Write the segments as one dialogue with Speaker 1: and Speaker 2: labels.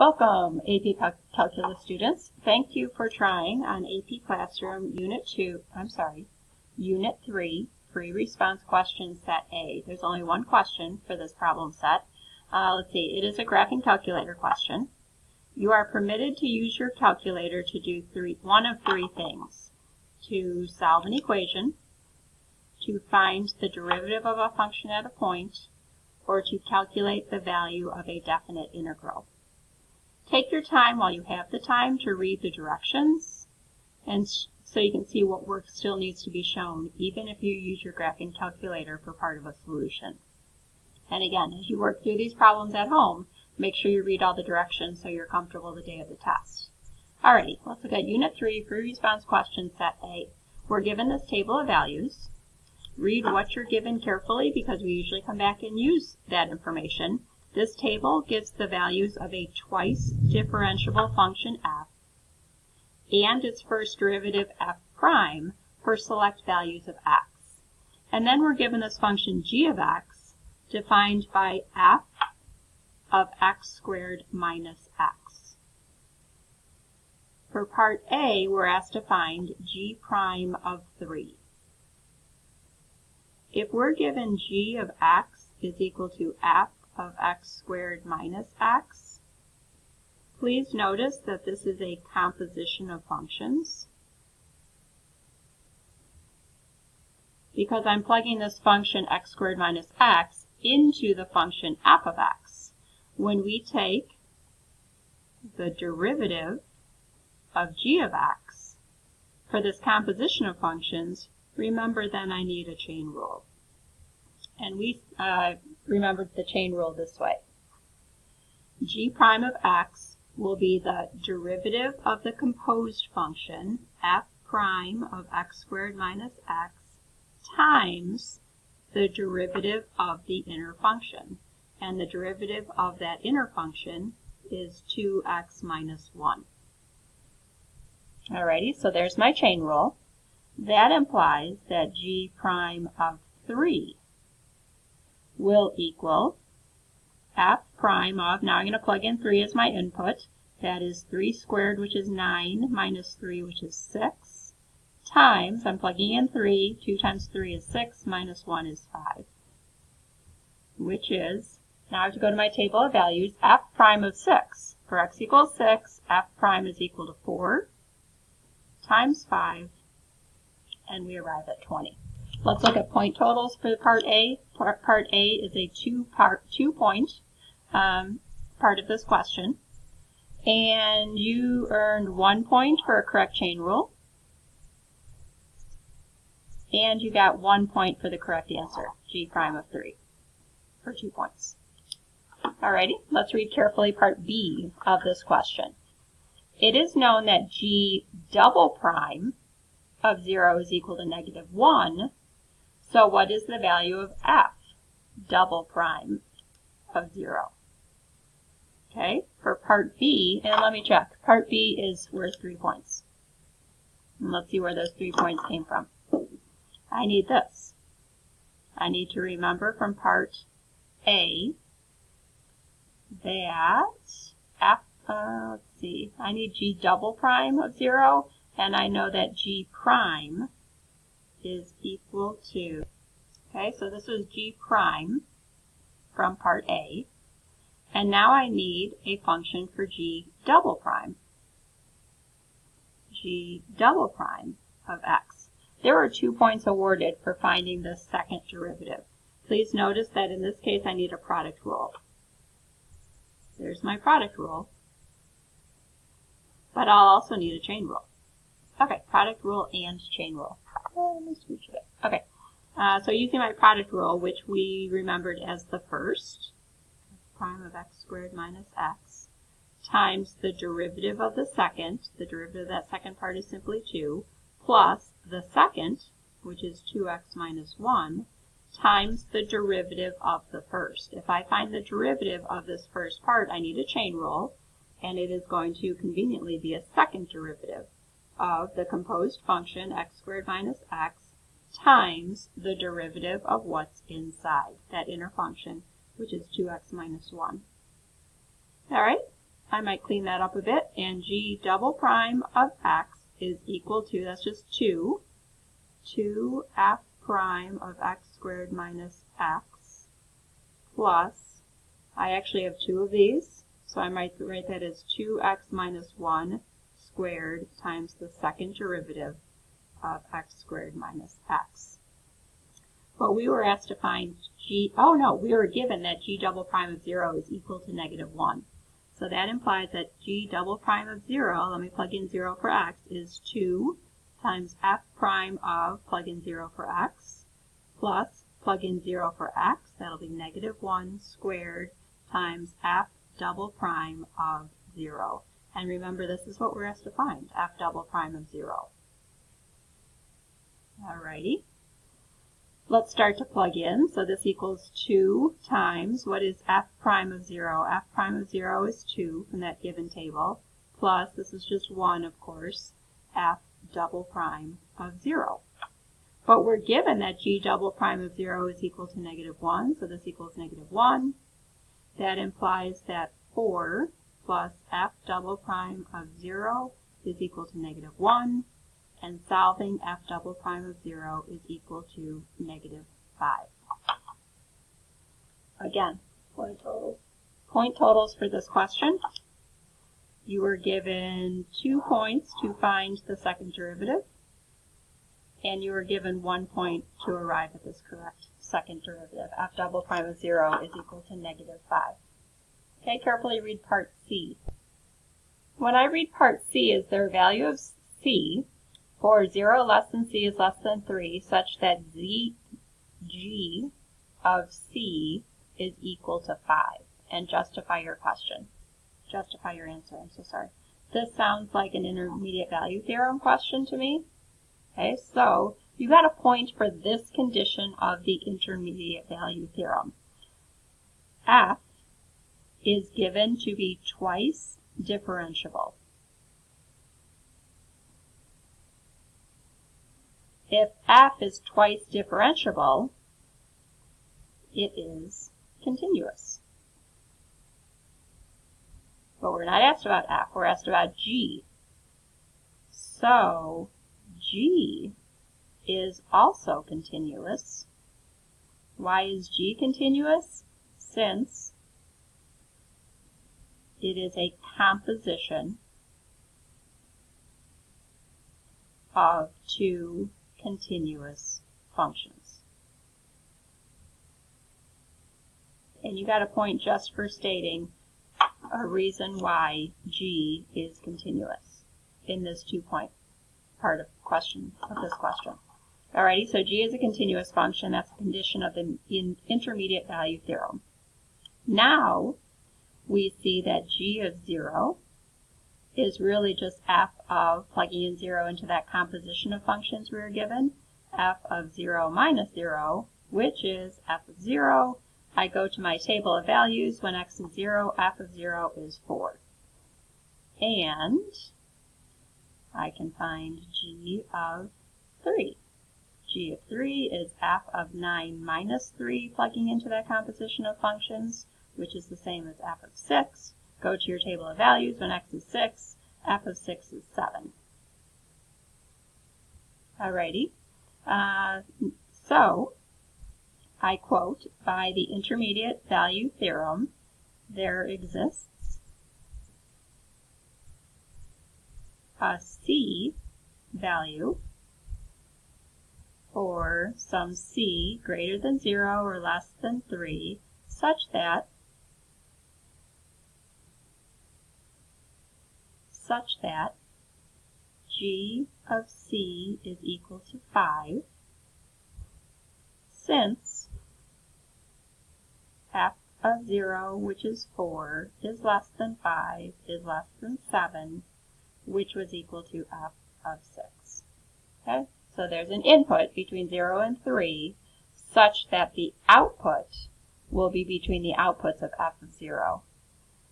Speaker 1: Welcome, AP Cal Calculus students. Thank you for trying on AP Classroom Unit 2, I'm sorry, Unit 3, Free Response Question Set A. There's only one question for this problem set. Uh, let's see, it is a graphing calculator question. You are permitted to use your calculator to do three, one of three things. To solve an equation, to find the derivative of a function at a point, or to calculate the value of a definite integral. Take your time while you have the time to read the directions and so you can see what work still needs to be shown even if you use your graphing calculator for part of a solution. And again, as you work through these problems at home, make sure you read all the directions so you're comfortable the day of the test. Alrighty, let's look at Unit 3, Free Response Question Set A. We're given this table of values. Read what you're given carefully because we usually come back and use that information. This table gives the values of a twice differentiable function f and its first derivative f prime for select values of x. And then we're given this function g of x defined by f of x squared minus x. For part A, we're asked to find g prime of 3. If we're given g of x is equal to f of x squared minus x. Please notice that this is a composition of functions. Because I'm plugging this function x squared minus x into the function f of x. When we take the derivative of g of x for this composition of functions, remember then I need a chain rule. And we uh, remembered the chain rule this way. g prime of x will be the derivative of the composed function f prime of x squared minus x times the derivative of the inner function. And the derivative of that inner function is 2x minus 1. Alrighty, so there's my chain rule. That implies that g prime of 3 will equal f prime of, now I'm going to plug in 3 as my input. That is 3 squared, which is 9, minus 3, which is 6, times, I'm plugging in 3, 2 times 3 is 6, minus 1 is 5, which is, now I have to go to my table of values, f prime of 6. For x equals 6, f prime is equal to 4 times 5, and we arrive at 20. Let's look at point totals for part A. Part, part A is a two-part, two-point um, part of this question. And you earned one point for a correct chain rule. And you got one point for the correct answer, g prime of 3, for two points. Alrighty, let's read carefully part B of this question. It is known that g double prime of 0 is equal to negative 1 so what is the value of f double prime of 0? Okay, for part B, and let me check. Part B is worth 3 points. And let's see where those 3 points came from. I need this. I need to remember from part A that f, uh, let's see, I need g double prime of 0, and I know that g prime is equal to, okay, so this was g prime from part A. And now I need a function for g double prime. g double prime of x. There are two points awarded for finding the second derivative. Please notice that in this case I need a product rule. There's my product rule. But I'll also need a chain rule. Okay, product rule and chain rule. Oh, okay, uh, so using my product rule, which we remembered as the first, prime of x squared minus x, times the derivative of the second, the derivative of that second part is simply 2, plus the second, which is 2x minus 1, times the derivative of the first. If I find the derivative of this first part, I need a chain rule, and it is going to conveniently be a second derivative of the composed function x squared minus x times the derivative of what's inside that inner function, which is 2x minus 1. All right, I might clean that up a bit, and g double prime of x is equal to, that's just 2, 2f prime of x squared minus x plus, I actually have two of these, so I might write that as 2x minus 1 squared times the second derivative of x squared minus x. But we were asked to find g, oh no, we were given that g double prime of 0 is equal to negative 1. So that implies that g double prime of 0, let me plug in 0 for x, is 2 times f prime of, plug in 0 for x, plus plug in 0 for x, that'll be negative 1 squared times f double prime of 0. And remember, this is what we're asked to find, f double prime of 0. Alrighty. Let's start to plug in. So this equals 2 times, what is f prime of 0? f prime of 0 is 2 from that given table, plus, this is just 1, of course, f double prime of 0. But we're given that g double prime of 0 is equal to negative 1, so this equals negative 1. That implies that 4 plus f double prime of 0 is equal to negative 1, and solving f double prime of 0 is equal to negative 5. Again, point totals. Point totals for this question. You were given two points to find the second derivative, and you were given one point to arrive at this correct second derivative. f double prime of 0 is equal to negative 5. Okay, carefully read part C. When I read part C, is there a value of C for 0 less than C is less than 3 such that Z, G of C is equal to 5? And justify your question. Justify your answer, I'm so sorry. This sounds like an intermediate value theorem question to me. Okay, so you got a point for this condition of the intermediate value theorem. F is given to be twice differentiable. If f is twice differentiable, it is continuous. But we're not asked about f, we're asked about g. So, g is also continuous. Why is g continuous? Since it is a composition of two continuous functions. And you got a point just for stating a reason why g is continuous in this two-point part of question of this question. Alrighty, so g is a continuous function. That's a condition of the in intermediate value theorem. Now, we see that g of 0 is really just f of plugging in 0 into that composition of functions we were given, f of 0 minus 0, which is f of 0. I go to my table of values. When x is 0, f of 0 is 4. And I can find g of 3. g of 3 is f of 9 minus 3, plugging into that composition of functions, which is the same as f of 6. Go to your table of values. When x is 6, f of 6 is 7. Alrighty. Uh, so, I quote, by the intermediate value theorem, there exists a C value for some C greater than 0 or less than 3 such that such that g of c is equal to 5 since f of 0, which is 4, is less than 5, is less than 7, which was equal to f of 6. Okay, so there's an input between 0 and 3 such that the output will be between the outputs of f of 0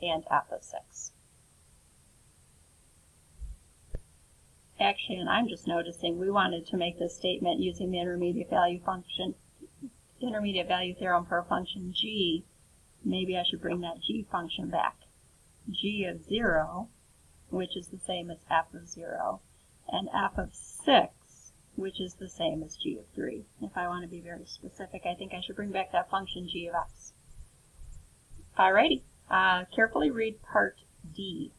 Speaker 1: and f of 6. Actually, and I'm just noticing we wanted to make this statement using the intermediate value function, intermediate value theorem for a function g. Maybe I should bring that g function back. g of 0, which is the same as f of 0, and f of 6, which is the same as g of 3. If I want to be very specific, I think I should bring back that function g of x. Alrighty, uh, carefully read part D.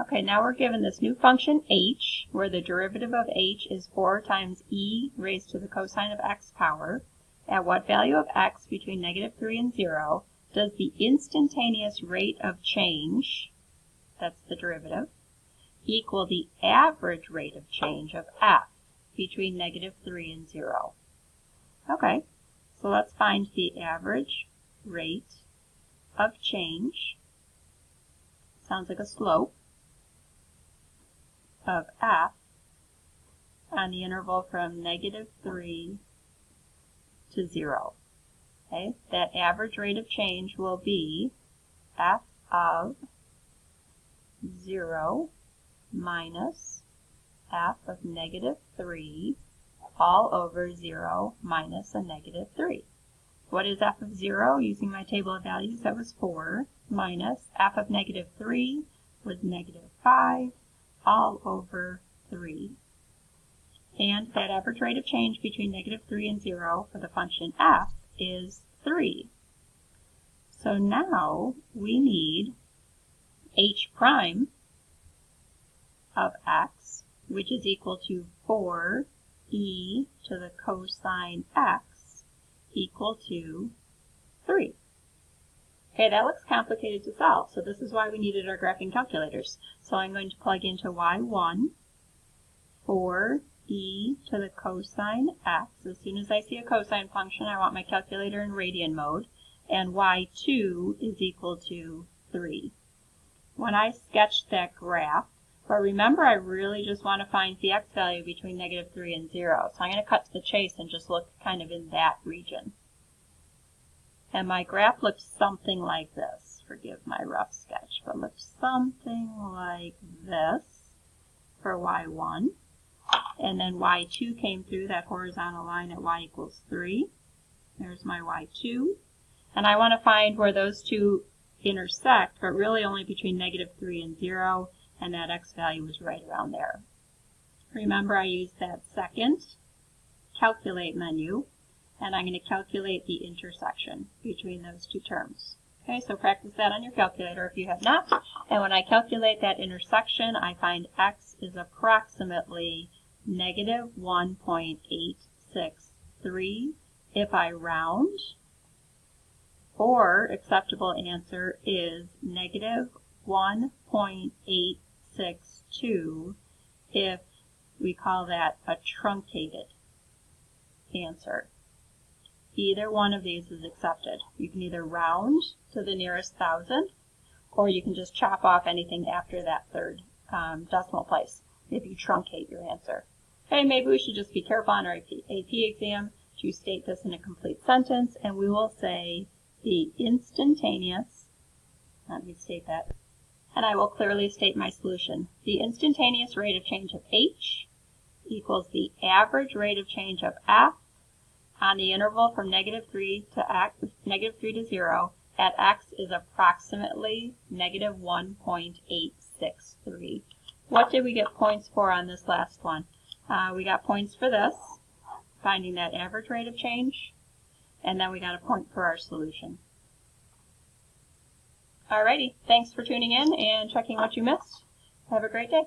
Speaker 1: Okay, now we're given this new function h, where the derivative of h is 4 times e raised to the cosine of x power. At what value of x between negative 3 and 0 does the instantaneous rate of change, that's the derivative, equal the average rate of change of f between negative 3 and 0? Okay, so let's find the average rate of change. Sounds like a slope of f on the interval from negative 3 to 0. Okay, that average rate of change will be f of 0 minus f of negative 3 all over 0 minus a negative 3. What is f of 0? Using my table of values, that was 4, minus f of negative 3 was negative 5 all over 3. And that average rate of change between negative 3 and 0 for the function f is 3. So now we need h prime of x, which is equal to 4e to the cosine x equal to 3. Okay, that looks complicated to solve, so this is why we needed our graphing calculators. So I'm going to plug into y1 for e to the cosine x. As soon as I see a cosine function, I want my calculator in radian mode, and y2 is equal to 3. When I sketch that graph, but remember I really just want to find the x value between negative 3 and 0, so I'm going to cut to the chase and just look kind of in that region. And my graph looks something like this. Forgive my rough sketch, but looks something like this for y1. And then y2 came through that horizontal line at y equals 3. There's my y2. And I want to find where those two intersect, but really only between negative 3 and 0, and that x value is right around there. Remember I used that second calculate menu and I'm going to calculate the intersection between those two terms. Okay, so practice that on your calculator if you have not. And when I calculate that intersection, I find x is approximately negative 1.863 if I round, or acceptable answer is negative 1.862 if we call that a truncated answer. Either one of these is accepted. You can either round to the nearest thousand, or you can just chop off anything after that third um, decimal place if you truncate your answer. Hey, maybe we should just be careful on our AP, AP exam to state this in a complete sentence, and we will say the instantaneous, let me state that, and I will clearly state my solution. The instantaneous rate of change of h equals the average rate of change of f on the interval from negative 3 to x, negative 3 to 0 at x is approximately negative 1.863. What did we get points for on this last one? Uh, we got points for this, finding that average rate of change, and then we got a point for our solution. Alrighty, thanks for tuning in and checking what you missed. Have a great day.